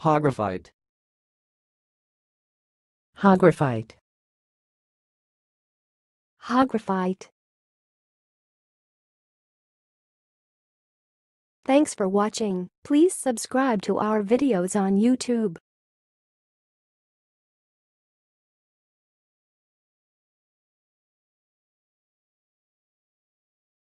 Hographite. Hographite. Hographite. Thanks for watching. Please subscribe to our videos on YouTube.